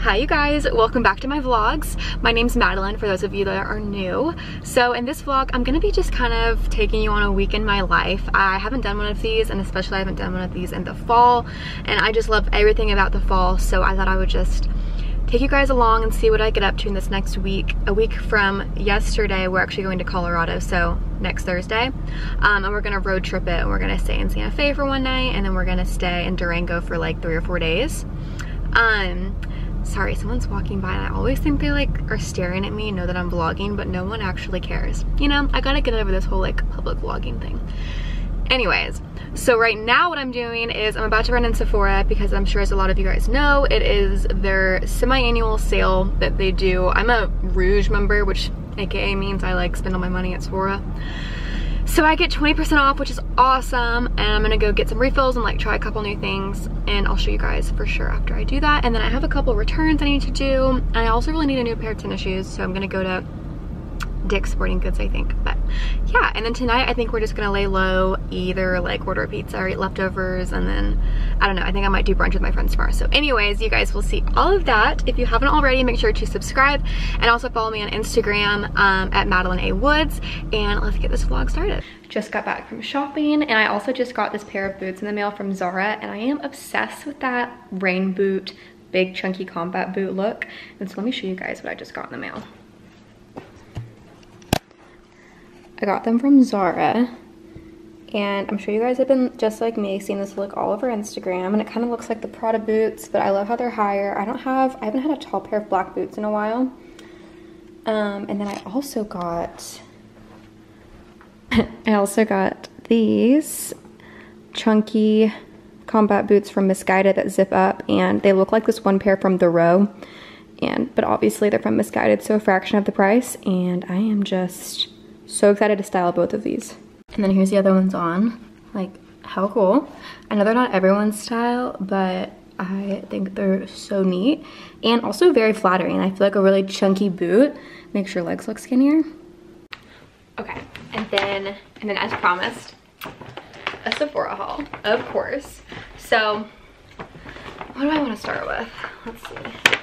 Hi you guys, welcome back to my vlogs. My name's Madeline for those of you that are new. So in this vlog, I'm gonna be just kind of taking you on a week in my life. I haven't done one of these and especially I haven't done one of these in the fall and I just love everything about the fall so I thought I would just take you guys along and see what I get up to in this next week. A week from yesterday, we're actually going to Colorado, so next Thursday. Um, and we're gonna road trip it and we're gonna stay in Santa Fe for one night and then we're gonna stay in Durango for like three or four days. Um, sorry, someone's walking by and I always think they like are staring at me and know that I'm vlogging, but no one actually cares. You know, I gotta get over this whole like public vlogging thing. Anyways, so right now what I'm doing is I'm about to run in Sephora because I'm sure as a lot of you guys know, it is their semi-annual sale that they do. I'm a Rouge member, which aka means I like spend all my money at Sephora. So I get 20% off, which is awesome. And I'm gonna go get some refills and like try a couple new things. And I'll show you guys for sure after I do that. And then I have a couple returns I need to do. And I also really need a new pair of tennis shoes. So I'm gonna go to Dick's Sporting Goods, I think. But yeah, and then tonight I think we're just gonna lay low, either like order a pizza or eat leftovers, and then I don't know, I think I might do brunch with my friends tomorrow. So anyways, you guys will see all of that. If you haven't already, make sure to subscribe and also follow me on Instagram um, at Madeline A. Woods. And let's get this vlog started. Just got back from shopping and I also just got this pair of boots in the mail from Zara and I am obsessed with that rain boot, big chunky combat boot look. And so let me show you guys what I just got in the mail. I got them from Zara and I'm sure you guys have been just like me seeing this look all over Instagram and it kind of looks like the Prada boots but I love how they're higher. I don't have, I haven't had a tall pair of black boots in a while. Um, and then I also got, I also got these chunky combat boots from Missguided that zip up and they look like this one pair from The Row and but obviously they're from Missguided, so a fraction of the price and I am just so excited to style both of these. And then here's the other ones on. Like, how cool. I know they're not everyone's style, but I think they're so neat. And also very flattering. I feel like a really chunky boot makes your legs look skinnier. Okay, and then, and then as promised, a Sephora haul, of course. So, what do I want to start with? Let's see.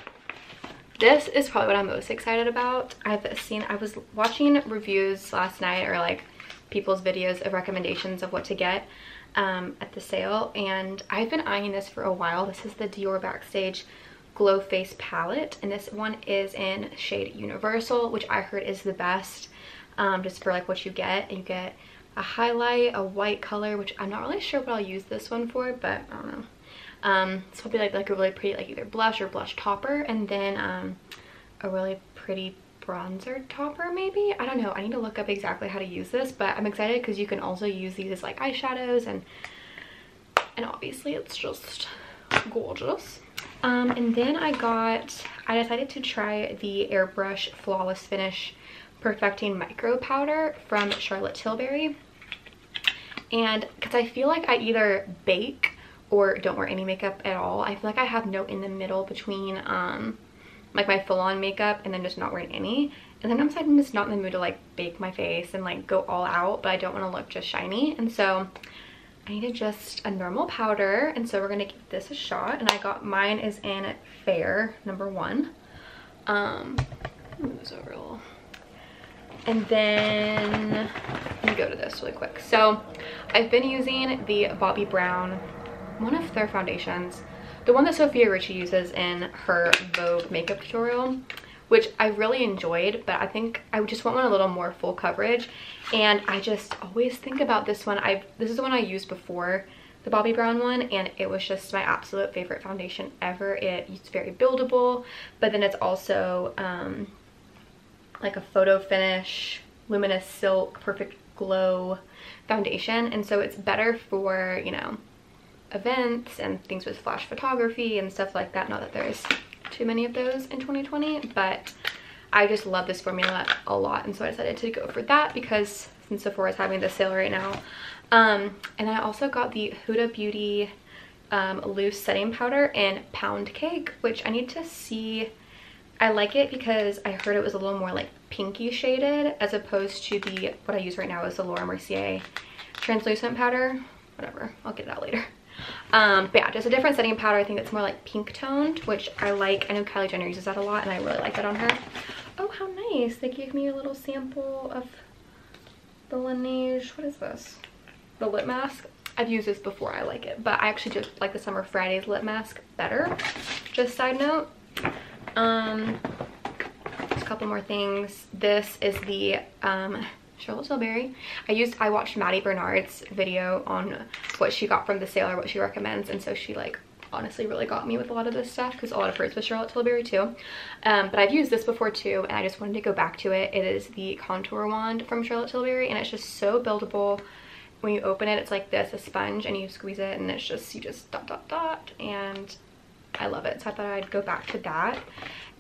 This is probably what I'm most excited about. I've seen, I was watching reviews last night or like people's videos of recommendations of what to get um, at the sale and I've been eyeing this for a while. This is the Dior Backstage Glow Face Palette and this one is in shade Universal which I heard is the best um, just for like what you get. And you get a highlight, a white color, which I'm not really sure what I'll use this one for, but I don't know. Um, it'll be like, like a really pretty like either blush or blush topper and then um, a really pretty bronzer topper maybe. I don't know. I need to look up exactly how to use this but I'm excited because you can also use these as like eyeshadows and and obviously it's just gorgeous. Um, and then I got, I decided to try the Airbrush Flawless Finish Perfecting Micro Powder from Charlotte Tilbury. And because I feel like I either bake or don't wear any makeup at all. I feel like I have no in the middle between um, like my full-on makeup and then just not wearing any. And then I'm just not in the mood to like bake my face and like go all out, but I don't want to look just shiny. And so I needed just a normal powder. And so we're going to give this a shot. And I got mine is in Fair number one. Um, move this over a little. And then let me go to this really quick. So I've been using the Bobbi Brown one of their foundations, the one that Sofia Richie uses in her Vogue makeup tutorial, which I really enjoyed, but I think I just want one a little more full coverage. And I just always think about this one. I've This is the one I used before the Bobbi Brown one and it was just my absolute favorite foundation ever. It, it's very buildable, but then it's also um, like a photo finish, luminous silk, perfect glow foundation. And so it's better for, you know, events and things with flash photography and stuff like that. Not that there's too many of those in 2020, but I just love this formula a lot. And so I decided to go for that because since Sephora is having the sale right now. Um, and I also got the Huda Beauty um, loose setting powder in Pound Cake, which I need to see. I like it because I heard it was a little more like pinky shaded as opposed to the, what I use right now is the Laura Mercier translucent powder. Whatever, I'll get that later. Um, but yeah, just a different setting powder. I think it's more like pink toned, which I like. I know Kylie Jenner uses that a lot and I really like that on her. Oh, how nice. They gave me a little sample of the Laneige, what is this? The lip mask. I've used this before, I like it, but I actually just like the Summer Fridays lip mask better. Just side note. Um, a couple more things. This is the um, Charlotte Tilbury. I used, I watched Maddie Bernard's video on what she got from the sale or what she recommends. And so she like honestly really got me with a lot of this stuff because a lot of hers was Charlotte Tilbury too. Um, but I've used this before too and I just wanted to go back to it. It is the contour wand from Charlotte Tilbury and it's just so buildable. When you open it, it's like this, a sponge, and you squeeze it and it's just, you just dot dot dot and I love it. So I thought I'd go back to that.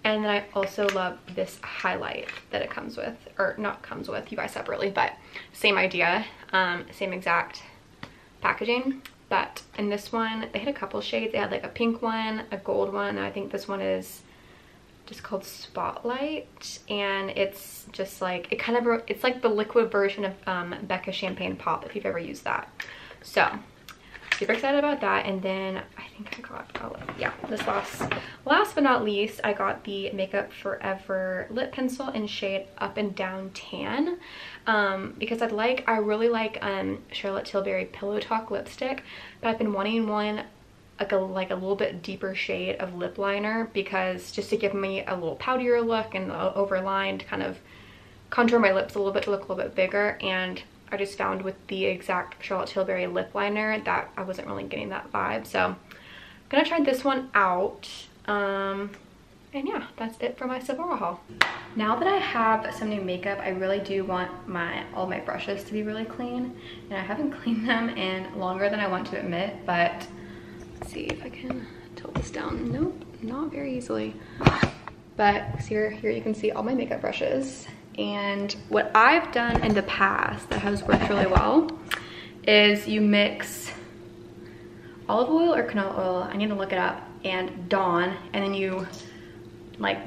And then I also love this highlight that it comes with, or not comes with, you buy separately, but same idea, um, same exact packaging. But in this one, they had a couple shades. They had like a pink one, a gold one, I think this one is just called Spotlight. And it's just like, it kind of, it's like the liquid version of um, Becca Champagne Pop, if you've ever used that. So super excited about that. And then i think i got oh yeah this last last but not least i got the Make Up For Ever lip pencil in shade up and down tan. Um, because i like i really like um charlotte tilbury pillow talk lipstick but i've been wanting one like a like a little bit deeper shade of lip liner because just to give me a little poutier look and overlined kind of contour my lips a little bit to look a little bit bigger. And I just found with the exact Charlotte Tilbury lip liner that I wasn't really getting that vibe. So I'm gonna try this one out. Um, and yeah, that's it for my Sephora haul. Now that I have some new makeup, I really do want my all my brushes to be really clean. And I haven't cleaned them in longer than I want to admit, but let's see if I can tilt this down. Nope, not very easily. But here, here you can see all my makeup brushes. And what I've done in the past that has worked really well is you mix olive oil or canola oil, I need to look it up, and Dawn, and then you like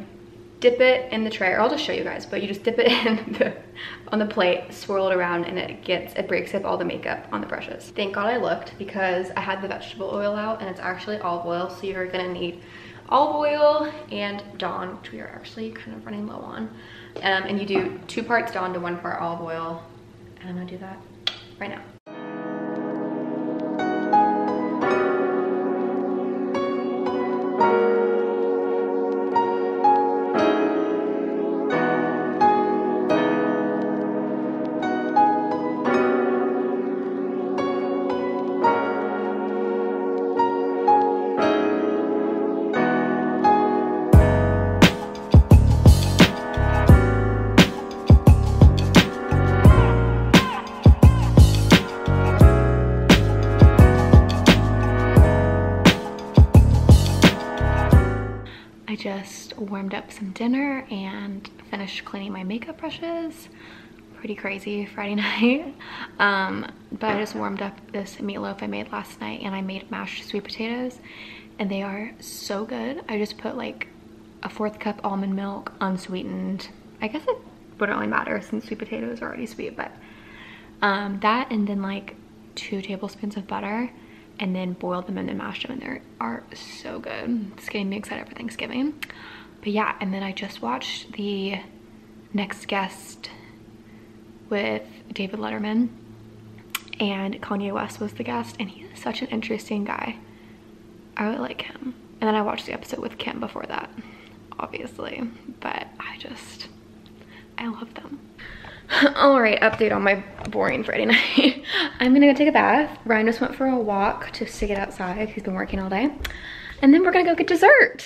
dip it in the tray, or I'll just show you guys, but you just dip it in the, on the plate, swirl it around, and it gets, it breaks up all the makeup on the brushes. Thank God I looked because I had the vegetable oil out and it's actually olive oil, so you're gonna need olive oil and Dawn, which we are actually kind of running low on. Um, and you do two parts Dawn to one part olive oil. And I'm gonna do that right now. Warmed up some dinner and finished cleaning my makeup brushes. Pretty crazy Friday night. Um, but I just warmed up this meatloaf I made last night and I made mashed sweet potatoes and they are so good. I just put like a fourth cup almond milk unsweetened. I guess it wouldn't really matter since sweet potatoes are already sweet, but um, that and then like two tablespoons of butter and then boiled them and then mashed them and they are so good. It's getting me excited for Thanksgiving. But yeah, and then I just watched the next guest with David Letterman and Kanye West was the guest and he's such an interesting guy. I really like him. And then I watched the episode with Kim before that, obviously. But I just, I love them. All right, update on my boring Friday night. I'm gonna go take a bath. Ryan just went for a walk just to get outside. He's been working all day. And then we're gonna go get dessert.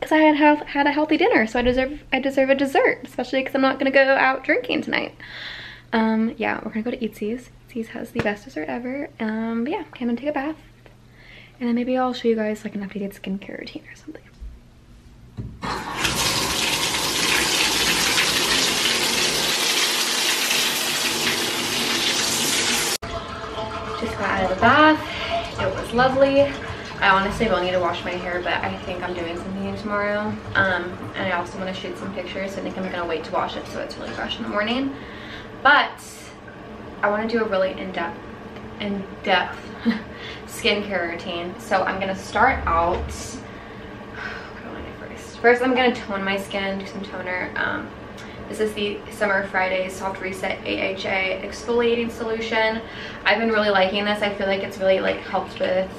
Cause I had had a healthy dinner, so I deserve I deserve a dessert, especially because I'm not gonna go out drinking tonight. Um, yeah, we're gonna go to Eatzi's. Eatzi's has the best dessert ever. Um, but yeah, I'm gonna take a bath. And then maybe I'll show you guys like an updated skincare routine or something. Just got out of the bath. It was lovely. I honestly will need to wash my hair, but I think I'm doing something tomorrow. Um, and I also want to shoot some pictures. So I think I'm going to wait to wash it so it's really fresh in the morning. But I want to do a really in-depth in-depth skincare routine. So I'm gonna start out, first? First, I'm gonna tone my skin, do some toner. Um, this is the Summer Fridays Soft Reset AHA Exfoliating Solution. I've been really liking this. I feel like it's really like helped with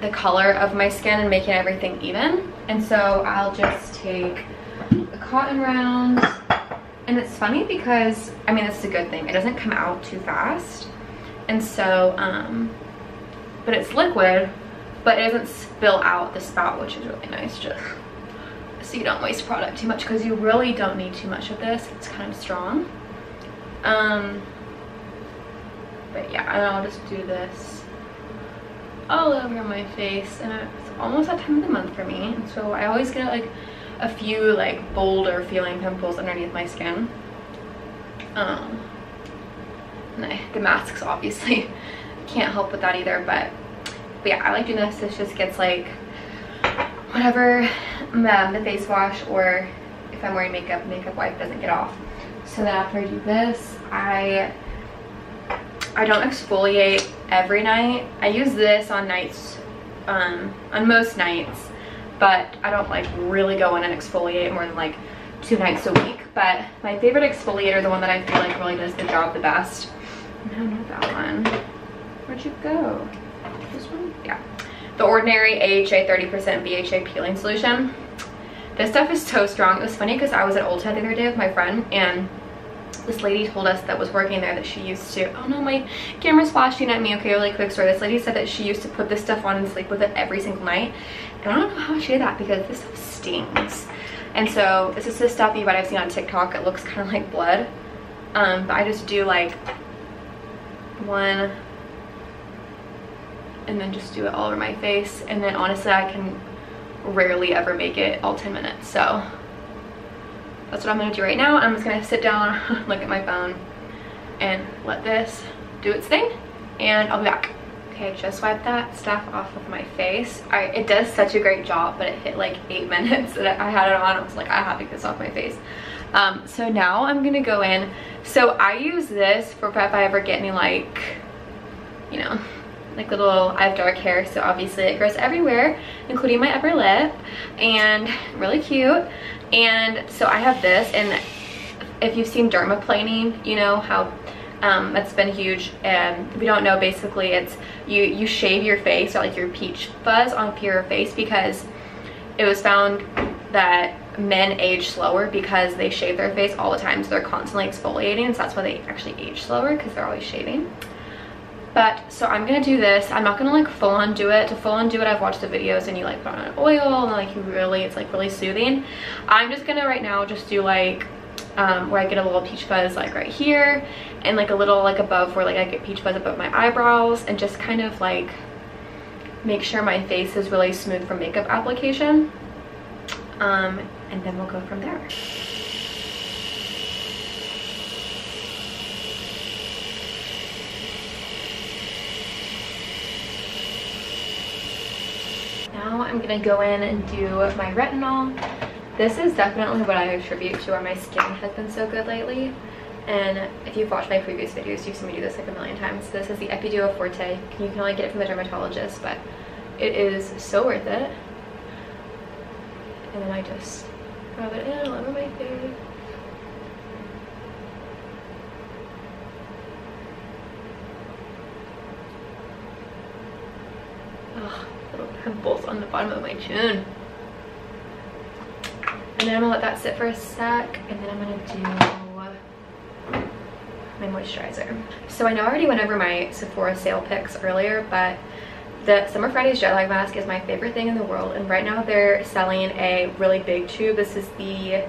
the color of my skin and making everything even. And so I'll just take a cotton round. And it's funny because, I mean, this is a good thing. It doesn't come out too fast. And so, um, but it's liquid, but it doesn't spill out the spout, which is really nice. Just so you don't waste product too much because you really don't need too much of this. It's kind of strong. Um, but yeah, and I'll just do this all over my face and it's almost that time of the month for me and so I always get like a few like bolder feeling pimples underneath my skin. Um and I, the masks obviously. Can't help with that either but but yeah I like doing this. This just gets like whatever um, the face wash or if I'm wearing makeup makeup wipe doesn't get off. So then after I do this I I don't exfoliate every night. I use this on nights, um, on most nights, but I don't like really go in and exfoliate more than like two nights a week. But my favorite exfoliator, the one that I feel like really does the job the best, no, not that one. Where'd you go? This one? Yeah. The Ordinary AHA 30% BHA Peeling Solution. This stuff is so strong. It was funny because I was at Ulta the other day with my friend and this lady told us that was working there that she used to oh no my camera's flashing at me okay really quick story this lady said that she used to put this stuff on and sleep with it every single night. And i don't know how she did that because this stuff stings. And so this is the stuff you might have seen on tiktok it looks kind of like blood. Um but i just do like one and then just do it all over my face. And then honestly i can rarely ever make it all 10 minutes so that's what I'm gonna do right now. I'm just gonna sit down, look at my phone, and let this do its thing, and I'll be back. Okay, just wiped that stuff off of my face. I, it does such a great job, but it hit like eight minutes that I had it on. I was like, I have to get this off my face. Um, so now I'm gonna go in. So I use this for if I ever get any like, you know, like little, I have dark hair, so obviously it grows everywhere, including my upper lip, and really cute. And so I have this, and if you've seen dermaplaning, you know how um, that's been huge. And we don't know, basically it's you, you shave your face or like your peach fuzz on your face because it was found that men age slower because they shave their face all the time. So they're constantly exfoliating. So that's why they actually age slower because they're always shaving. But so I'm gonna do this. I'm not gonna like full on do it. To full on do it, I've watched the videos and you like put on oil and like you really, it's like really soothing. I'm just gonna right now just do like um, where I get a little peach fuzz like right here and like a little like above where like I get peach fuzz above my eyebrows and just kind of like make sure my face is really smooth from makeup application. Um, and then we'll go from there. Now I'm gonna go in and do my retinol. This is definitely what I attribute to why my skin has been so good lately. And if you've watched my previous videos, you've seen me do this like a million times. This is the Epiduo Forte. You can only get it from the dermatologist, but it is so worth it. And then I just rub it in all over my face. Ugh little pimples on the bottom of my chin. And then I'm gonna let that sit for a sec and then I'm gonna do my moisturizer. So I know I already went over my Sephora sale picks earlier, but the Summer Fridays jet lag mask is my favorite thing in the world. And right now they're selling a really big tube. This is the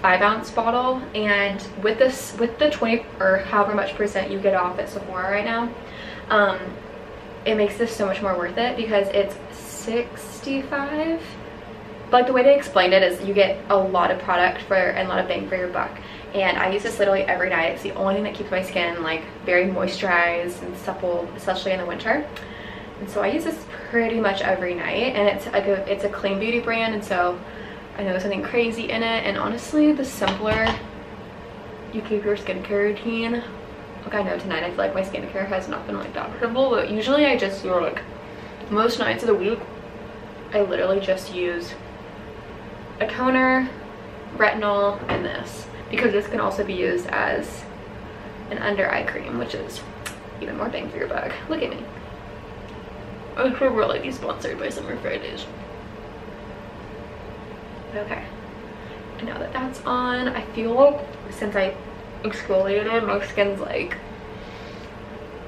five ounce bottle. And with this, with the 20 or however much percent you get off at Sephora right now, um, it makes this so much more worth it because it's 65 like the way they explained it is you get a lot of product for and a lot of bang for your buck. And I use this literally every night. It's the only thing that keeps my skin like very moisturized and supple especially in the winter. And so I use this pretty much every night and it's like a it's a clean beauty brand and so I know there's something crazy in it. And honestly the simpler you keep your skincare routine like I know tonight I feel like my skincare has not been like that simple, but usually I just feel like most nights of the week I literally just use a toner, retinol, and this because this can also be used as an under eye cream, which is even more bang for your buck. Look at me. I should really be sponsored by Summer Fridays. Okay. And now that that's on, I feel like since I exfoliated, my skin's like,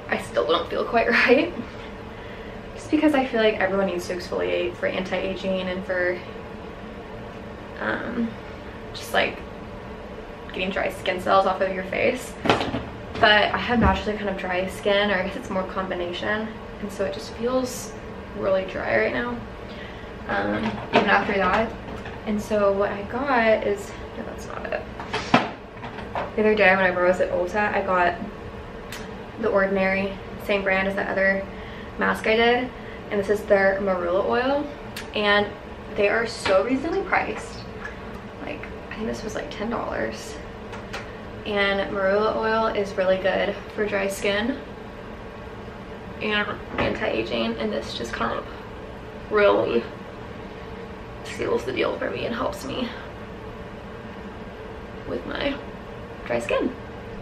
I still don't feel quite right. Just because I feel like everyone needs to exfoliate for anti-aging and for um, just like getting dry skin cells off of your face. But I have naturally kind of dry skin, or I guess it's more combination. And so it just feels really dry right now, um, even after that. And so what I got is, no, that's not it. The other day when I was at Ulta, I got the Ordinary, same brand as the other mask I did. And this is their Marula oil. And they are so reasonably priced. Like, I think this was like $10. And Marula oil is really good for dry skin and anti-aging. And this just kind of really seals the deal for me and helps me with my dry skin.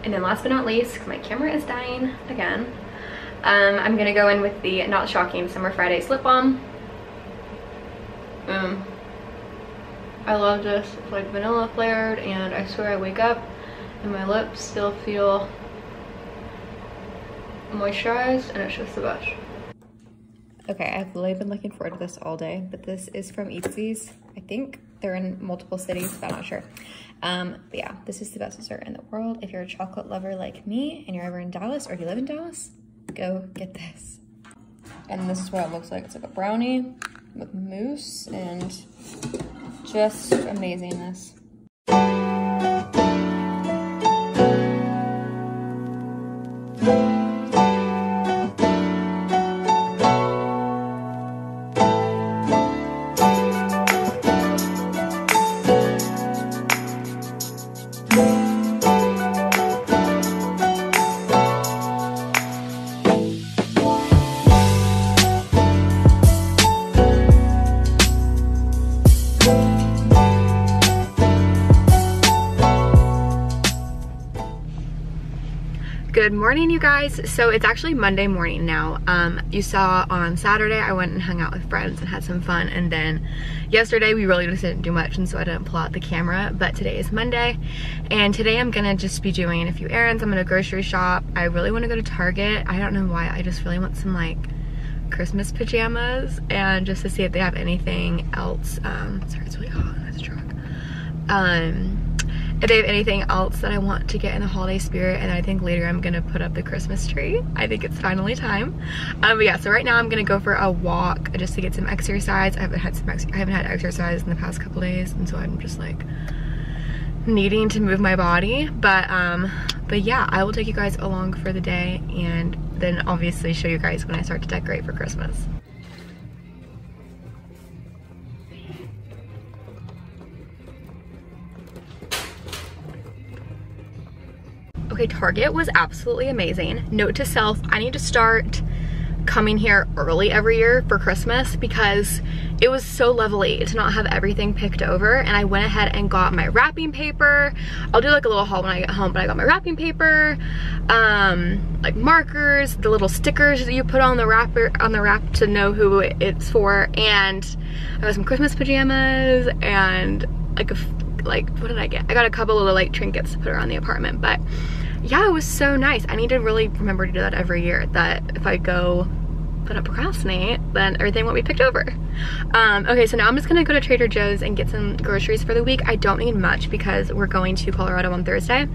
And then last but not least, my camera is dying again. Um, I'm gonna go in with the Not Shocking Summer Fridays Lip Balm. Um, I love this. It's like vanilla flavored and I swear I wake up and my lips still feel moisturized and it's just the best. Okay, I've really been looking forward to this all day, but this is from Eatzi's. I think they're in multiple cities, but I'm not sure. Um, but yeah, this is the best dessert in the world. If you're a chocolate lover like me and you're ever in Dallas or you live in Dallas, go get this. And this is what it looks like. It's like a brownie with mousse and just amazingness. Guys. So it's actually Monday morning now. Um, you saw on Saturday, I went and hung out with friends and had some fun. And then yesterday, we really just didn't do much. And so I didn't pull out the camera. But today is Monday. And today I'm to just be doing a few errands. I'm to grocery shop. I really want to go to Target. I don't know why. I just really want some like Christmas pajamas. And just to see if they have anything else. Um, sorry, it's really hot in this truck. Um, if they have anything else that I want to get in the holiday spirit and I think later I'm gonna put up the Christmas tree. I think it's finally time. Um, but yeah, so right now I'm gonna go for a walk just to get some exercise. I haven't had some I haven't had exercise in the past couple days and so I'm just like needing to move my body. But um, but yeah, I will take you guys along for the day and then obviously show you guys when I start to decorate for Christmas. Okay, Target was absolutely amazing. Note to self, I need to start coming here early every year for Christmas because it was so lovely to not have everything picked over and I went ahead and got my wrapping paper. I'll do like a little haul when I get home, but I got my wrapping paper, um, like markers, the little stickers that you put on the wrapper on the wrap to know who it's for, and I got some Christmas pajamas and like a like what did I get? I got a couple of little like trinkets to put around the apartment, but yeah, it was so nice. I need to really remember to do that every year, that if I go but I procrastinate, then everything won't be picked over. Um, okay, so now I'm just gonna go to Trader Joe's and get some groceries for the week. I don't need much because we're going to Colorado on Thursday.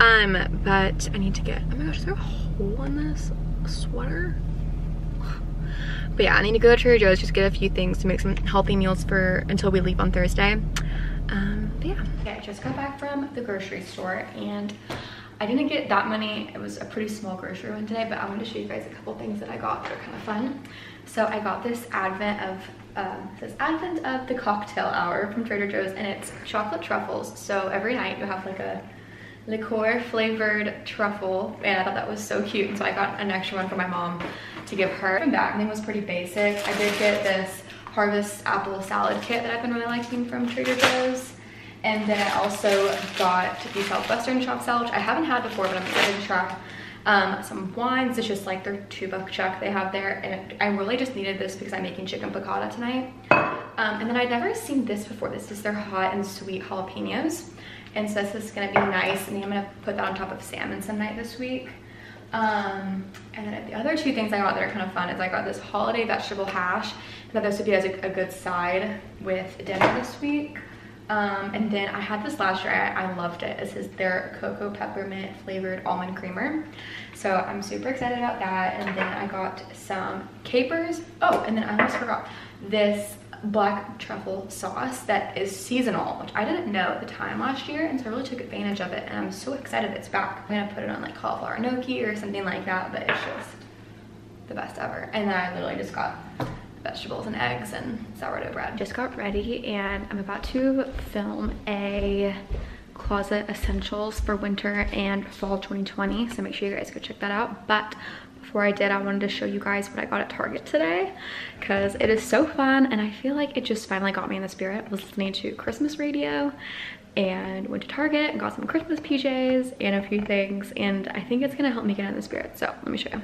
Um, but I need to get, oh my gosh, is there a hole in this sweater? But yeah, I need to go to Trader Joe's, just get a few things to make some healthy meals for until we leave on Thursday. Um, yeah. Okay, I just got back from the grocery store and I didn't get that many. It was a pretty small grocery one today, but I wanted to show you guys a couple things that I got that are kind of fun. So I got this advent of, um, says advent of the cocktail hour from Trader Joe's and it's chocolate truffles. So every night you have like a liqueur flavored truffle and I thought that was so cute and so I got an extra one for my mom to give her. And that thing was pretty basic. I did get this harvest apple salad kit that I've been really liking from Trader Joe's. And then I also got the Southwestern chopped salad, which I haven't had before, but I'm excited to try. Um, some wines, it's just like their two buck chuck they have there. And I really just needed this because I'm making chicken piccata tonight. Um, and then I'd never seen this before. This is their hot and sweet jalapenos. And so this is gonna be nice. And I'm gonna put that on top of salmon some night this week. Um, and then the other two things I got that are kind of fun is I got this holiday vegetable hash. I thought this would be as a, a good side with dinner this week. Um, and then I had this last year, I, I, loved it. This is their cocoa peppermint flavored almond creamer. So I'm super excited about that. And then I got some capers. Oh, and then I almost forgot this black truffle sauce that is seasonal, which I didn't know at the time last year. And so I really took advantage of it. And I'm so excited it's back. I'm gonna put it on like cauliflower gnocchi or something like that, but it's just the best ever. And then I literally just got vegetables and eggs and sourdough bread. Just got ready and I'm about to film a closet essentials for winter and fall 2020. So make sure you guys go check that out. But before I did, I wanted to show you guys what I got at Target today because it is so fun and I feel like it just finally got me in the spirit. Was listening to Christmas radio and went to Target and got some Christmas PJs and a few things and I think it's gonna help me get in the spirit. So let me show you.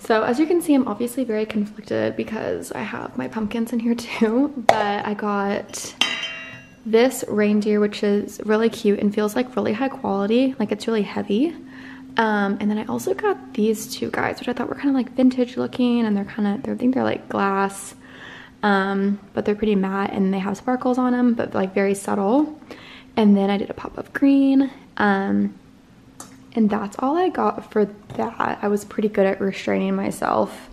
So as you can see, I'm obviously very conflicted because I have my pumpkins in here too, but I got this reindeer, which is really cute and feels like really high quality, like it's really heavy. Um, and then I also got these two guys, which I thought were kind of like vintage looking and they're kind of, I think they're like glass, um, but they're pretty matte and they have sparkles on them, but like very subtle. And then I did a pop of green. Um, and that's all I got for that. I was pretty good at restraining myself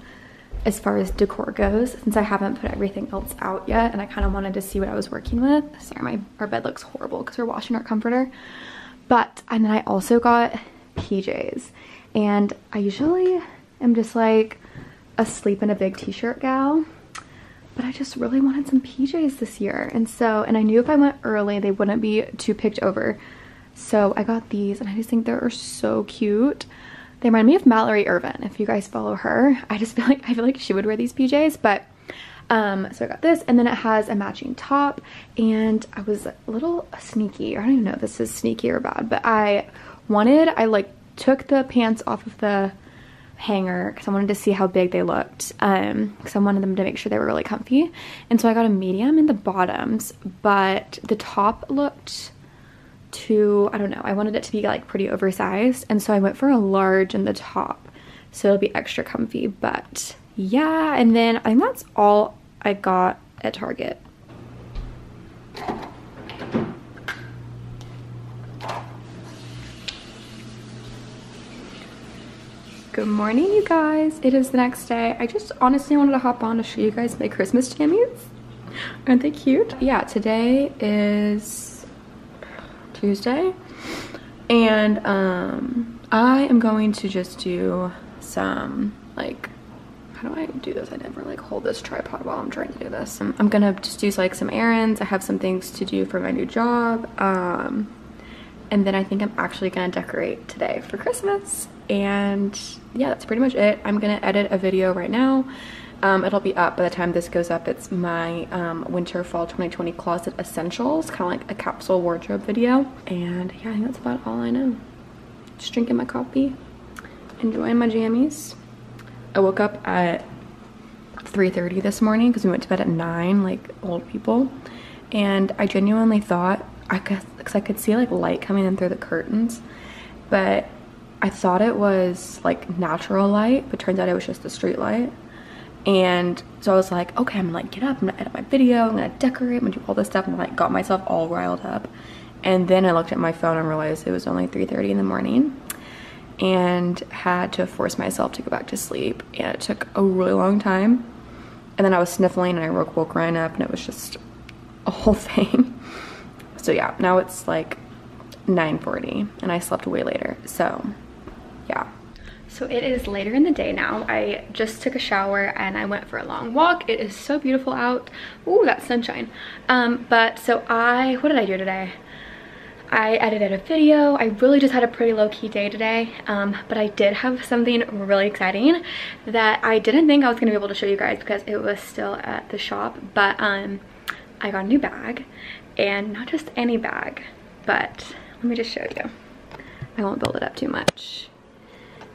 as far as decor goes since I haven't put everything else out yet and I kind of wanted to see what I was working with. Sorry, my our bed looks horrible because we're washing our comforter. But, and then I also got PJs. And I usually am just like asleep in a big t-shirt gal. But I just really wanted some PJs this year. And so, and I knew if I went early, they wouldn't be too picked over. So I got these and I just think they're so cute. They remind me of Mallory Ervin, if you guys follow her. I just feel like, I feel like she would wear these PJs, but um, so I got this and then it has a matching top and I was a little sneaky. I don't even know if this is sneaky or bad, but I wanted, I like took the pants off of the hanger because I wanted to see how big they looked um because I wanted them to make sure they were really comfy and so I got a medium in the bottoms but the top looked too I don't know I wanted it to be like pretty oversized and so I went for a large in the top so it'll be extra comfy but yeah and then I think that's all I got at Target Good morning, you guys. It is the next day. I just honestly wanted to hop on to show you guys my Christmas jammies. Aren't they cute? Yeah, today is Tuesday. And um, I am going to just do some, like, how do I do this? I never like hold this tripod while I'm trying to do this. I'm, I'm gonna just do like some errands. I have some things to do for my new job. Um, and then I think I'm actually gonna decorate today for Christmas. And yeah, that's pretty much it. I'm gonna edit a video right now. Um, it'll be up by the time this goes up. It's my um, winter fall 2020 closet essentials, kind of like a capsule wardrobe video. And yeah, I think that's about all I know. Just drinking my coffee, enjoying my jammies. I woke up at 3.30 this morning because we went to bed at 9 like old people. And I genuinely thought I could, cause I could see like light coming in through the curtains, but I thought it was like natural light, but turns out it was just the street light. And so I was like, okay, I'm gonna like get up, I'm gonna edit my video, I'm gonna decorate, I'm gonna do all this stuff, and like got myself all riled up. And then I looked at my phone and realized it was only 3.30 in the morning and had to force myself to go back to sleep. And it took a really long time. And then I was sniffling and I woke, woke Ryan up and it was just a whole thing. So yeah, now it's like 9.40 and I slept way later. So yeah. So it is later in the day now. I just took a shower and I went for a long walk. It is so beautiful out. Ooh, that sunshine. Um, but so I, what did I do today? I edited a video. I really just had a pretty low-key day today, um, but I did have something really exciting that I didn't think I was to be able to show you guys because it was still at the shop, but um, I got a new bag, and not just any bag, but let me just show you. I won't build it up too much.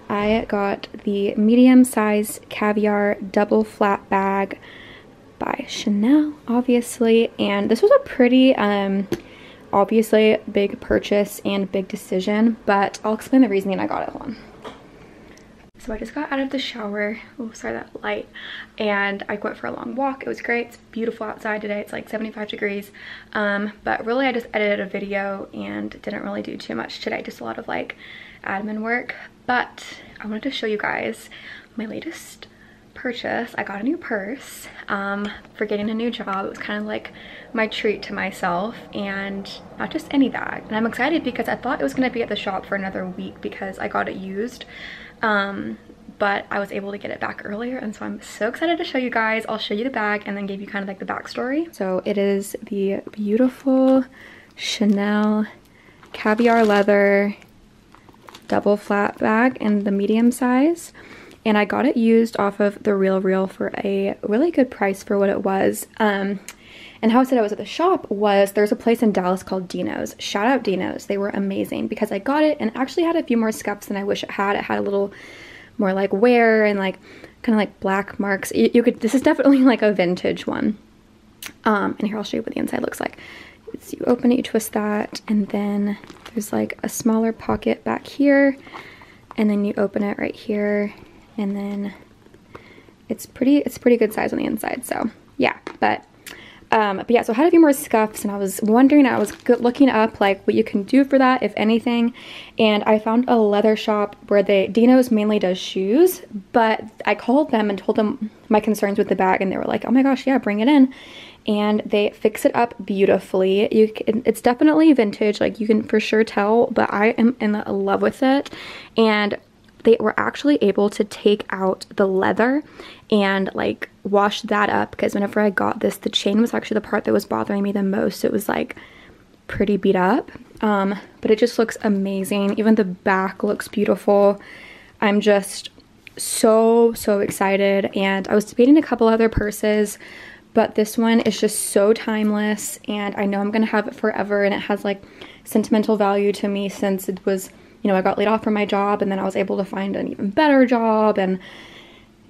I got the medium size caviar double flap bag by Chanel, obviously, and this was a pretty, um, obviously big purchase and big decision, but I'll explain the reasoning I got it on. So I just got out of the shower, oh sorry that light, and I went for a long walk. It was great, it's beautiful outside today, it's like 75 degrees. Um, but really I just edited a video and didn't really do too much today, just a lot of like admin work. But I wanted to show you guys my latest purchase. I got a new purse um, for getting a new job. It was kind of like my treat to myself and not just any bag. And I'm excited because I thought it was going to be at the shop for another week because I got it used. Um, but I was able to get it back earlier and so I'm so excited to show you guys. I'll show you the bag and then give you kind of like the backstory. So it is the beautiful Chanel caviar leather double flap bag in the medium size and I got it used off of the Real Real for a really good price for what it was. Um, and how I said I was at the shop was there's a place in Dallas called Deno's. Shout out Deno's. They were amazing because I got it and actually had a few more scuffs than I wish it had. It had a little more like wear and like kind of like black marks. You, you, could, this is definitely like a vintage one. Um, and here I'll show you what the inside looks like. You open it, you twist that, and then there's like a smaller pocket back here. And then you open it right here and then it's pretty it's pretty good size on the inside so yeah but um, but yeah, so I had a few more scuffs and I was wondering, I was looking up like what you can do for that, if anything. And I found a leather shop where they, Deno's mainly does shoes, but I called them and told them my concerns with the bag and they were like, oh my gosh, yeah, bring it in. And they fix it up beautifully. You can, It's definitely vintage, like you can for sure tell, but I am in love with it. And they were actually able to take out the leather and like wash that up because whenever I got this, the chain was actually the part that was bothering me the most. It was like pretty beat up, um, but it just looks amazing. Even the back looks beautiful. I'm just so, so excited. And I was debating a couple other purses, but this one is just so timeless and I know I'm gonna have it forever and it has like sentimental value to me since it was you know, I got laid off from my job and then I was able to find an even better job and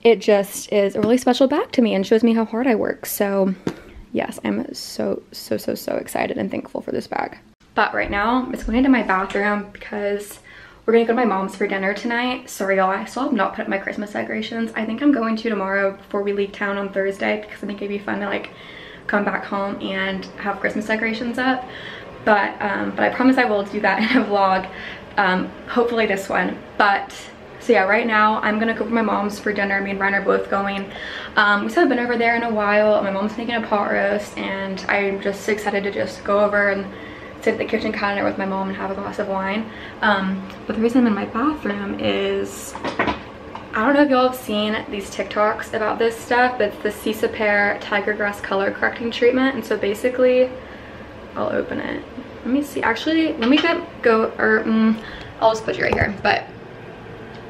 it just is a really special bag to me and shows me how hard I work. So yes, I'm so, so, so, so excited and thankful for this bag. But right now, just going into my bathroom because we're gonna go to my mom's for dinner tonight. Sorry y'all, I still have not put up my Christmas decorations. I think I'm going to tomorrow before we leave town on Thursday because I think it'd be fun to like come back home and have Christmas decorations up. But, um, but I promise I will do that in a vlog um, hopefully this one. But so yeah, right now I'm gonna go with my mom's for dinner. Me and Ryan are both going. Um, we haven't been over there in a while. My mom's making a pot roast and I'm just excited to just go over and sit at the kitchen counter with my mom and have a glass of wine. Um, but the reason I'm in my bathroom is, I don't know if y'all have seen these TikToks about this stuff, but it's the Cicapair Tiger Grass Color Correcting Treatment. And so basically, I'll open it let me see. Actually let me get go or um, i'll just put you right here. But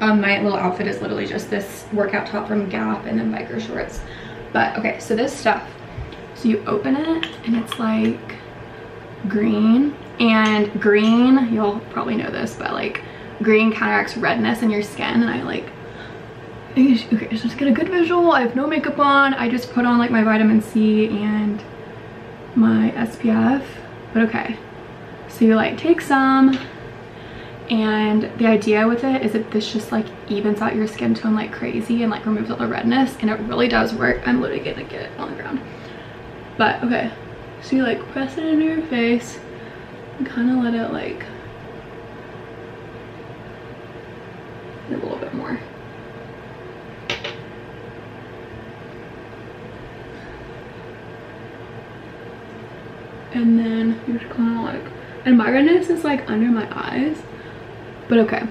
um my little outfit is literally just this workout top from gap and then biker shorts. But okay so this stuff so you open it and it's like green. And green you'll probably know this but like green counteracts redness in your skin and i like okay just get a good visual. I have no makeup on. I just put on like my vitamin c and my spf but okay so you like take some and the idea with it is that this just like evens out your skin tone like crazy and like removes all the redness and it really does work. I'm literally gonna get it on the ground. But okay, so you like press it into your face and kind of let it like a little bit more. And then you just kind of like and my redness is like under my eyes. But okay.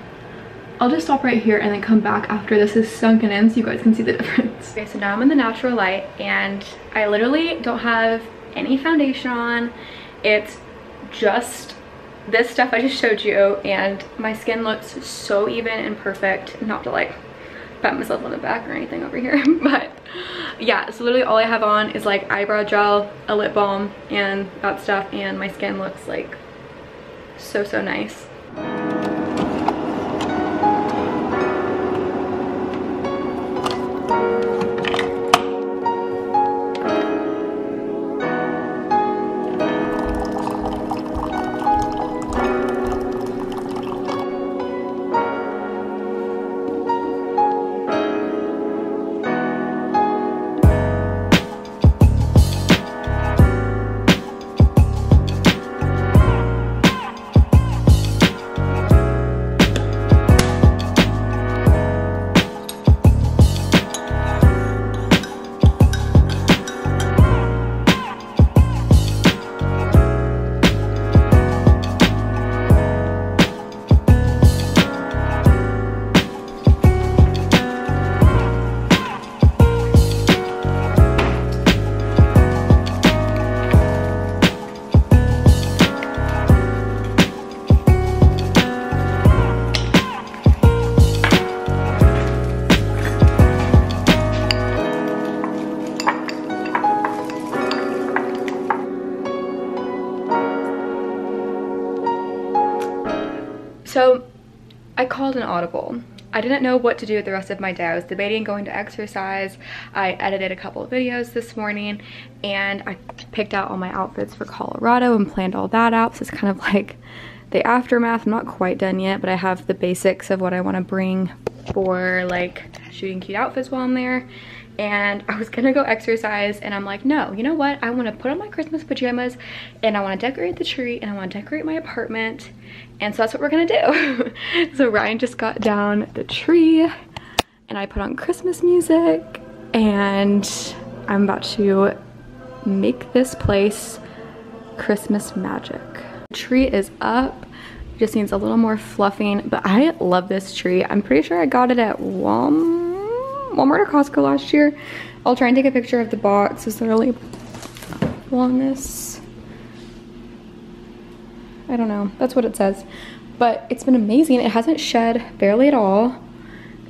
I'll just stop right here and then come back after this is sunken in so you guys can see the difference. Okay, so now I'm in the natural light and I literally don't have any foundation on. It's just this stuff I just showed you and my skin looks so even and perfect. Not to like pat myself on the back or anything over here, but yeah, so literally all I have on is like eyebrow gel, a lip balm, and that stuff, and my skin looks like so, so nice. Audible. I didn't know what to do with the rest of my day. I was debating going to exercise. I edited a couple of videos this morning and I picked out all my outfits for Colorado and planned all that out. So it's kind of like the aftermath. I'm not quite done yet, but I have the basics of what I want to bring for like shooting cute outfits while I'm there and I was gonna go exercise and I'm like, no, you know what? I wanna put on my Christmas pajamas and I wanna decorate the tree and I wanna decorate my apartment. And so that's what we're gonna do. so Ryan just got down the tree and I put on Christmas music and I'm about to make this place Christmas magic. Tree is up just needs a little more fluffing but I love this tree I'm pretty sure I got it at Walmart or Costco last year. I'll try and take a picture of the box. Label on this? I don't know. That's what it says. But it's been amazing. It hasn't shed barely at all.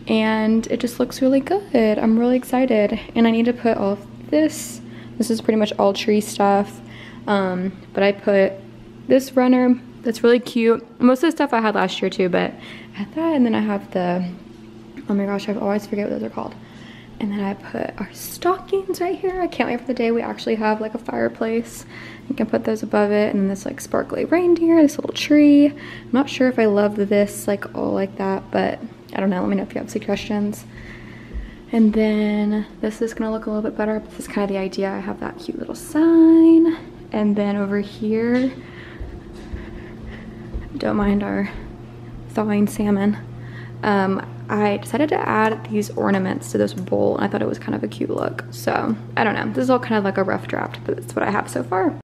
And it just looks really good. I'm really excited. And I need to put all this. This is pretty much all tree stuff. Um, but I put this runner that's really cute. Most of the stuff I had last year too, but I had that and then I have the Oh my gosh, I always forget what those are called. And then I put our stockings right here. I can't wait for the day we actually have like a fireplace. You can put those above it. And then this like sparkly reindeer, this little tree. I'm not sure if I love this like all like that, but I don't know. Let me know if you have suggestions. And then this is gonna look a little bit better. This is kind of the idea. I have that cute little sign. And then over here, don't mind our thawing salmon. Um, I decided to add these ornaments to this bowl and I thought it was kind of a cute look. So I don't know, this is all kind of like a rough draft, but that's what I have so far.